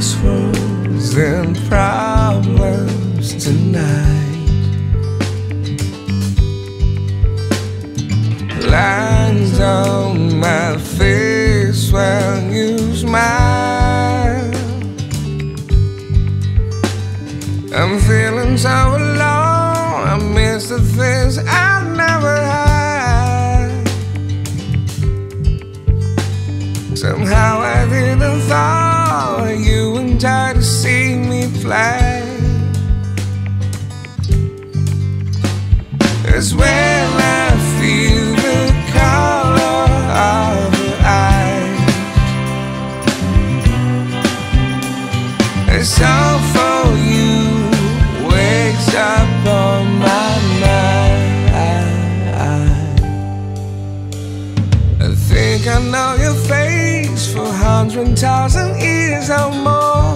crossroads and problems tonight. Lines on my face when you smile. I'm feeling so alone. I miss the things I never had. Somehow I didn't thought. I feel the colour of the eyes It's all for you wakes up on my eyes I think I know your face for hundred thousand years or more.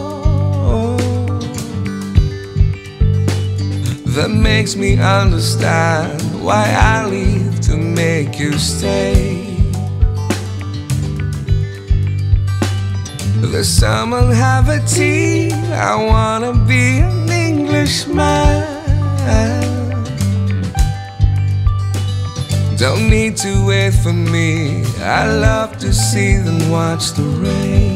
That makes me understand why I leave to make you stay. The someone have a tea. I wanna be an Englishman. Don't need to wait for me. I love to see them watch the rain.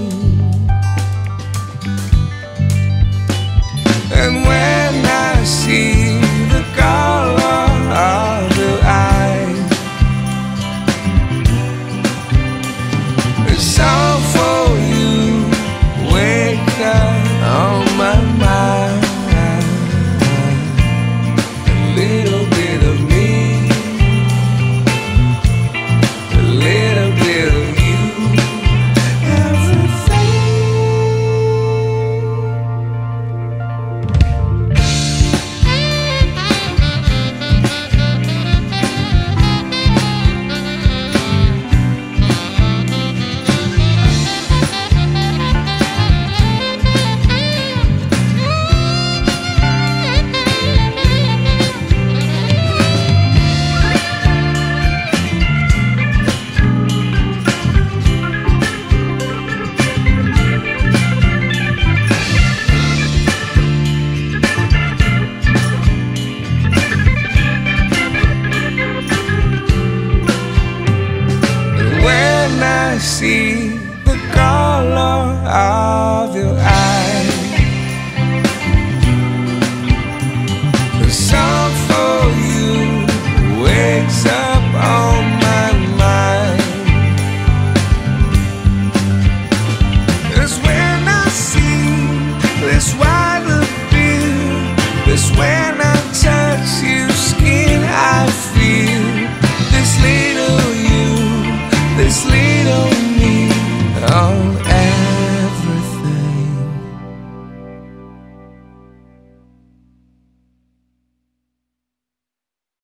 See the color of your eyes. The sun for you wakes up.